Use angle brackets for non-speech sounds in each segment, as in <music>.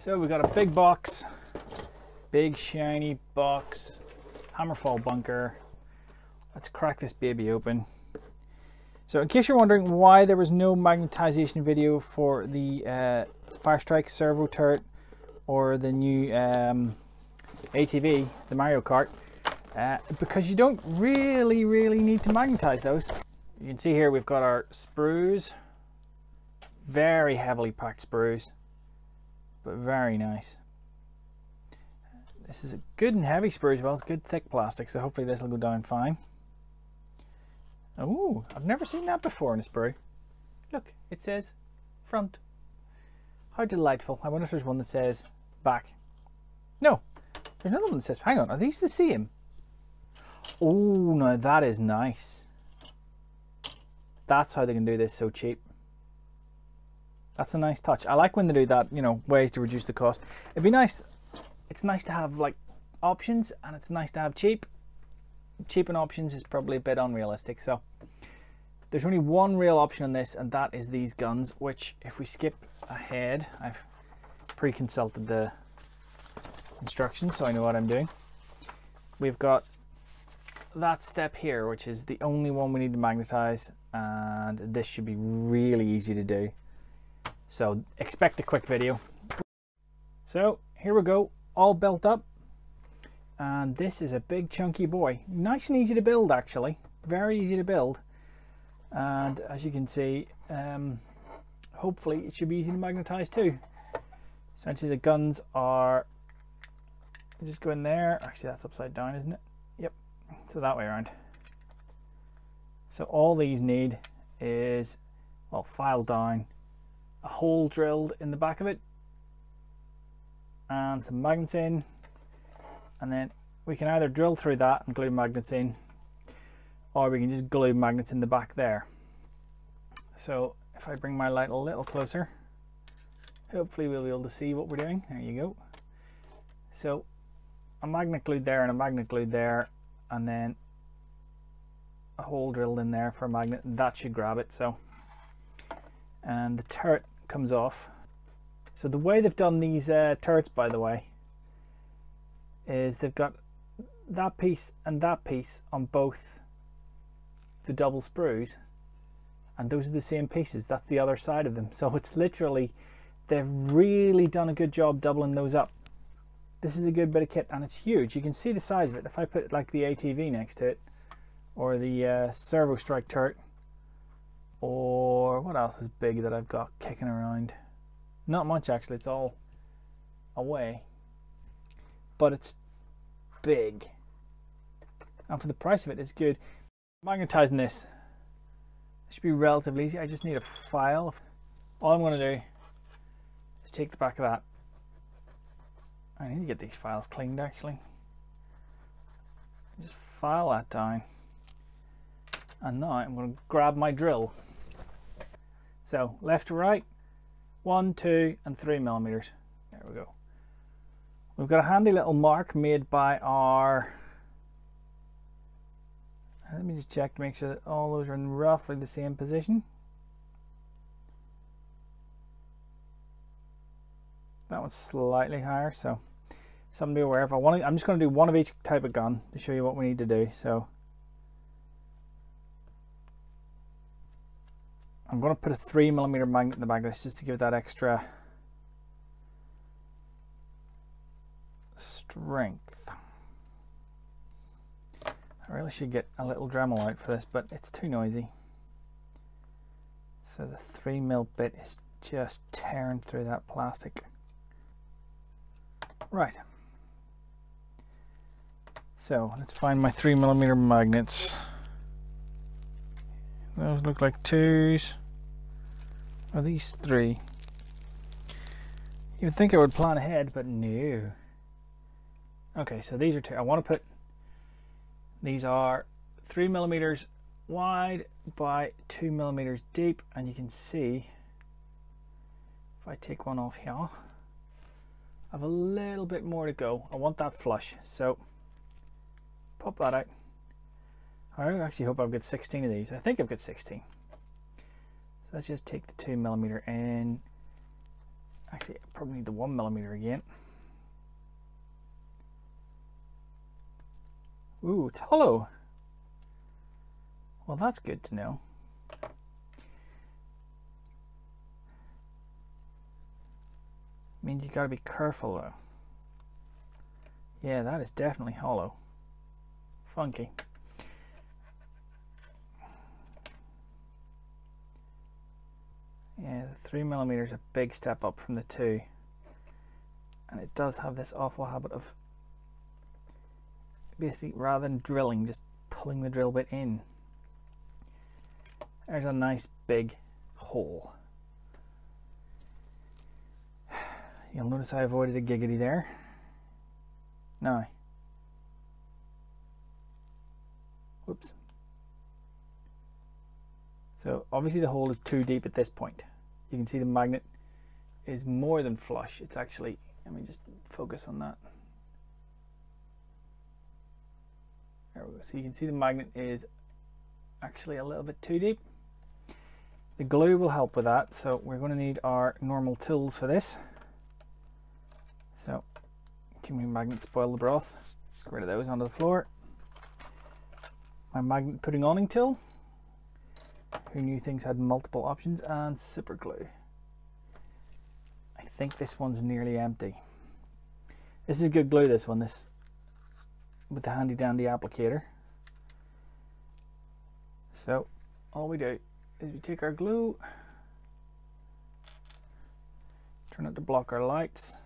So we've got a big box, big shiny box, Hammerfall bunker. Let's crack this baby open. So in case you're wondering why there was no magnetization video for the uh, Firestrike servo turret or the new um, ATV, the Mario Kart, uh, because you don't really, really need to magnetize those. You can see here we've got our sprues, very heavily packed sprues, but very nice. This is a good and heavy sprue as well, it's good thick plastic, so hopefully this will go down fine. Oh, I've never seen that before in a sprue. Look, it says front. How delightful. I wonder if there's one that says back. No, there's another one that says, hang on, are these the same? Oh, no, that is nice. That's how they can do this so cheap. That's a nice touch. I like when they do that, you know, ways to reduce the cost. It'd be nice, it's nice to have like options and it's nice to have cheap cheap and options is probably a bit unrealistic. So there's only one real option on this, and that is these guns, which if we skip ahead, I've pre-consulted the instructions so I know what I'm doing. We've got that step here, which is the only one we need to magnetize, and this should be really easy to do. So expect a quick video. So here we go, all built up. And this is a big chunky boy. Nice and easy to build actually. Very easy to build. And as you can see um, hopefully it should be easy to magnetize too. Essentially the guns are just go in there. Actually that's upside down isn't it? Yep. So that way around. So all these need is well file down a hole drilled in the back of it and some magnets in. And then we can either drill through that and glue magnets in or we can just glue magnets in the back there. So if I bring my light a little closer hopefully we'll be able to see what we're doing. There you go. So a magnet glued there and a magnet glued there and then a hole drilled in there for a magnet. That should grab it so and the turret comes off. So the way they've done these uh, turrets by the way is they've got that piece and that piece on both the double sprues and those are the same pieces. That's the other side of them. <laughs> So it's literally they've really done a good job doubling those up. This is a good bit of kit and it's huge. You can see the size of it. If I put like the ATV next to it or the uh, servo strike turret or what else is big that I've got kicking around not much actually it's all away but it's big. And for the price of it, it's good. Magnetizing this, it should be relatively easy. I just need a file. All I'm going to do is take the back of that. I need to get these files cleaned actually. Just file that down. And now I'm going to grab my drill. So left to right, one, two, and three millimeters. There we go. We've got a handy little mark made by our let me just check to make sure that all those are in roughly the same position. That one's slightly higher, so something to be aware of. I want to, I'm just going to do one of each type of gun to show you what we need to do. So I'm going to put a three millimeter magnet in the of this just to give that extra strength. I really should get a little Dremel out for this, but it's too noisy. So the 3 mil bit is just tearing through that plastic. Right. So let's find my 3 millimeter magnets. Those look like twos. Are these three? You'd think I would plan ahead, but no. Okay, so these are two. I want to put, these are three millimeters wide by two millimeters deep. And you can see, if I take one off here, I have a little bit more to go. I want that flush. So pop that out. I actually hope I've got 16 of these. I think I've got 16. So let's just take the two millimeter and Actually, probably need the one millimeter again. Ooh, it's hollow. Well, that's good to know. Means you gotta be careful though. Yeah, that is definitely hollow. Funky. Yeah, the three millimeters a big step up from the two. And it does have this awful habit of basically rather than drilling, just pulling the drill bit in. There's a nice big hole. <sighs> You'll notice I avoided a giggity there. Now, whoops. So obviously the hole is too deep at this point. You can see the magnet is more than flush. It's actually, let me just focus on that. There we go. So you can see the magnet is actually a little bit too deep. The glue will help with that. So we're going to need our normal tools for this. So too many magnets spoil the broth. Get rid of those onto the floor. My magnet putting oning tool who knew things had multiple options, and super glue. I think this one's nearly empty. This is good glue, this one, this with the handy dandy applicator. So all we do is we take our glue, turn it to block our lights,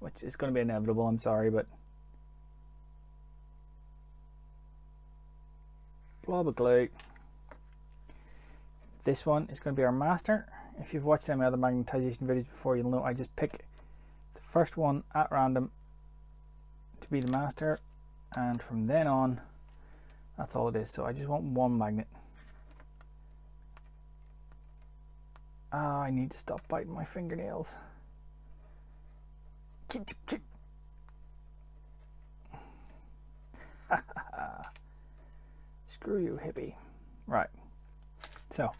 which is going to be inevitable, I'm sorry, but blob of glue. This one is going to be our master. If you've watched any other magnetization videos before, you'll know I just pick the first one at random to be the master and from then on that's all it is. So I just want one magnet. Ah, I need to stop biting my fingernails. <laughs> Screw you, hippie. Right. So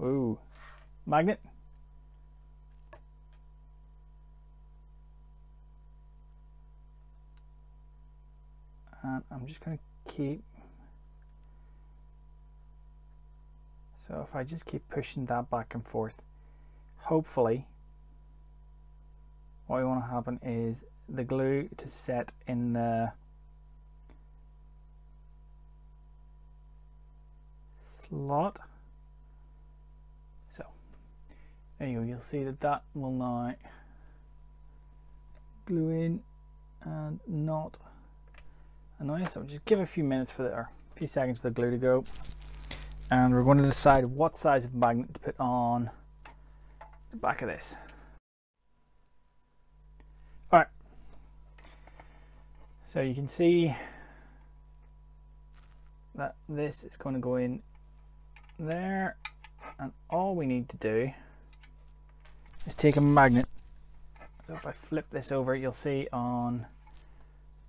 Ooh, magnet. And I'm just going to keep, so if I just keep pushing that back and forth, hopefully what we want to happen is the glue to set in the slot Anyway, you'll see that that will now glue in and not annoy so just give a few minutes for the or a few seconds for the glue to go. And we're going to decide what size of magnet to put on the back of this. All right so you can see that this is going to go in there. And all we need to do is take a magnet. So if I flip this over, you'll see on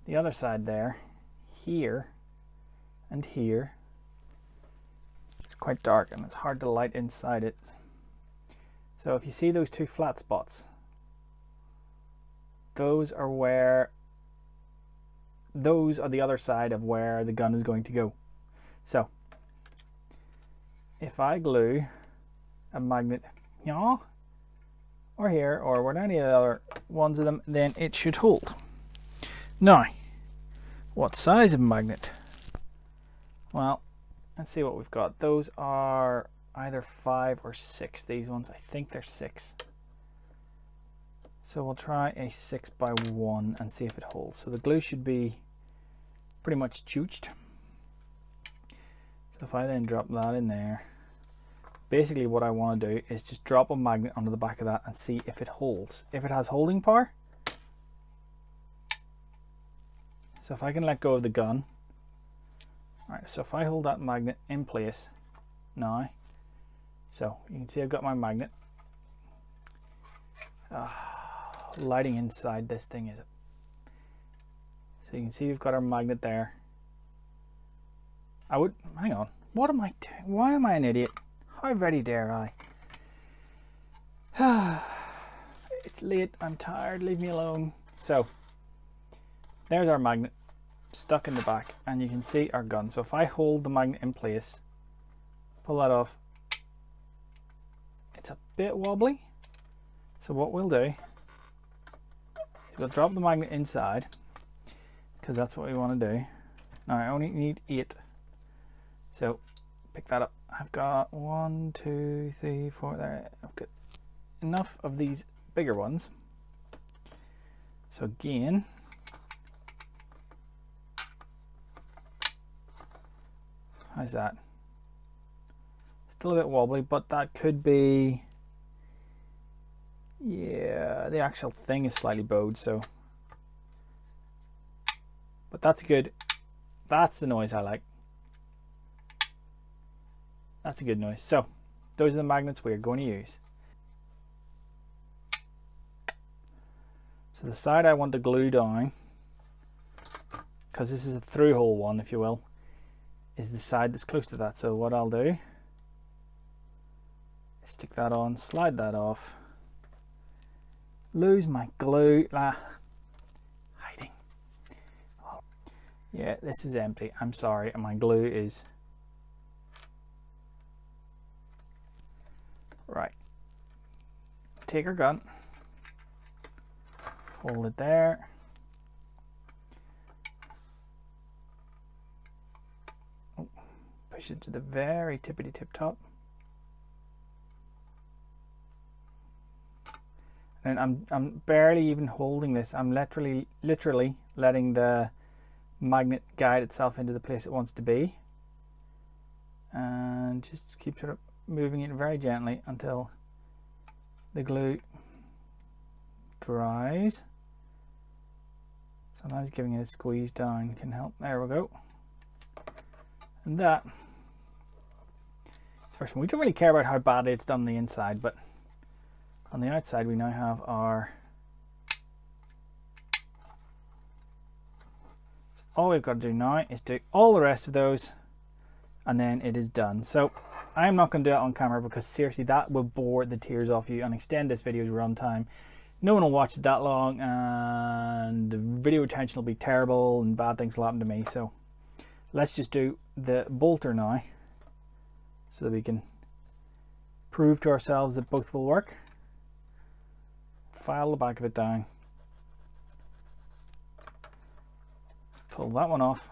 the other side there, here and here, it's quite dark and it's hard to light inside it. So if you see those two flat spots, those are where, those are the other side of where the gun is going to go. So if I glue a magnet here or here or where any of the other ones of them, then it should hold. Now, what size of magnet? Well, let's see what we've got. Those are either five or six. These ones, I think they're six. So we'll try a six by one and see if it holds. So the glue should be pretty much chooched. So if I then drop that in there, basically what I want to do is just drop a magnet onto the back of that and see if it holds. If it has holding power, so if I can let go of the gun, alright, so if I hold that magnet in place now, so you can see I've got my magnet. Uh, lighting inside this thing is so you can see we've got our magnet there. I would hang on. What am I doing? Why am I an idiot? How very dare I? <sighs> It's late. I'm tired. Leave me alone. So there's our magnet stuck in the back and you can see our gun. So if I hold the magnet in place, pull that off, it's a bit wobbly. So what we'll do is we'll drop the magnet inside because that's what we want to do. Now I only need eight. So pick that up. I've got one, two, three, four there. I've got enough of these bigger ones. So again, how's that? Still a bit wobbly, but that could be, yeah, the actual thing is slightly bowed, so. But that's good, that's the noise I like. That's a good noise. So, those are the magnets we're going to use. So the side I want to glue down, because this is a through hole one, if you will, is the side that's close to that. So what I'll do stick that on, slide that off, lose my glue, ah, hiding. Oh. Yeah, this is empty. I'm sorry, and my glue is right. Take our gun, hold it there. push it to the very tippity tip top. And I'm, I'm barely even holding this. I'm literally, literally letting the magnet guide itself into the place it wants to be. And just keep sort of moving it very gently until the glue dries. Sometimes giving it a squeeze down can help. There we go. And that First one, we don't really care about how badly it's done on the inside, but on the outside we now have our all we've got to do now is do all the rest of those and then it is done. So I'm not going to do it on camera because seriously that will bore the tears off you and extend this video's runtime. No one will watch it that long and the video retention will be terrible and bad things will happen to me. So let's just do the bolter now so that we can prove to ourselves that both will work. File the back of it down. Pull that one off.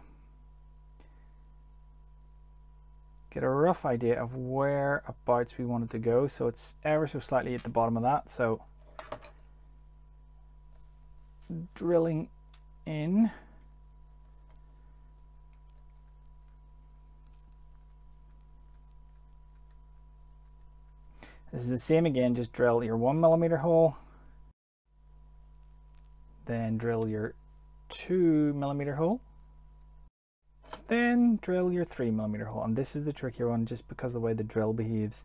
Get a rough idea of where abouts we want it to go. So it's ever so slightly at the bottom of that. So drilling in. This is the same again, just drill your one millimeter hole, then drill your two millimeter hole, then drill your three millimeter hole. And this is the trickier one just because of the way the drill behaves.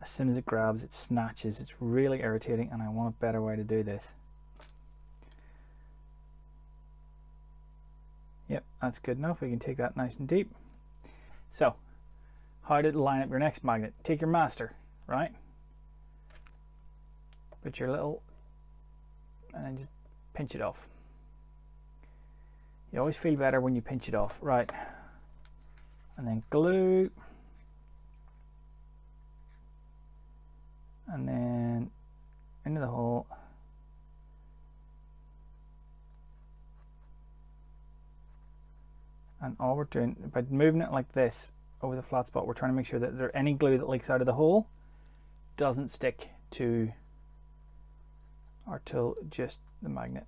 As soon as it grabs, it snatches. It's really irritating and I want a better way to do this. Yep, that's good enough. We can take that nice and deep. So, how to line up your next magnet. Take your master, right? Put your little, and then just pinch it off. You always feel better when you pinch it off, right? And then glue. And then into the hole. And all we're doing, by moving it like this over the flat spot, we're trying to make sure that there any glue that leaks out of the hole doesn't stick to or to just the magnet.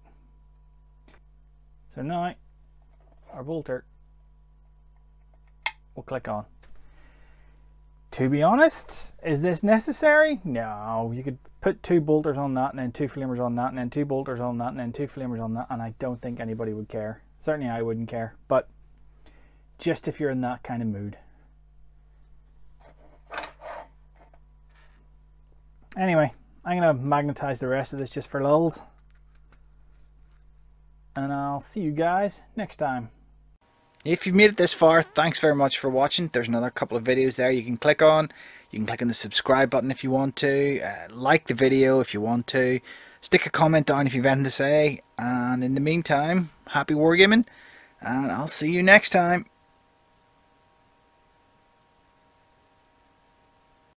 So now our bolter will click on. To be honest, is this necessary? No, you could put two bolters on that and then two flamers on that and then two bolters on that and then two flamers on that and I don't think anybody would care. Certainly I wouldn't care, but just if you're in that kind of mood. Anyway, I'm going to magnetize the rest of this just for lulls. And I'll see you guys next time. If you've made it this far, thanks very much for watching. There's another couple of videos there you can click on. You can click on the subscribe button if you want to. Uh, like the video if you want to. Stick a comment down if you've anything to say. And in the meantime, happy wargaming. And I'll see you next time.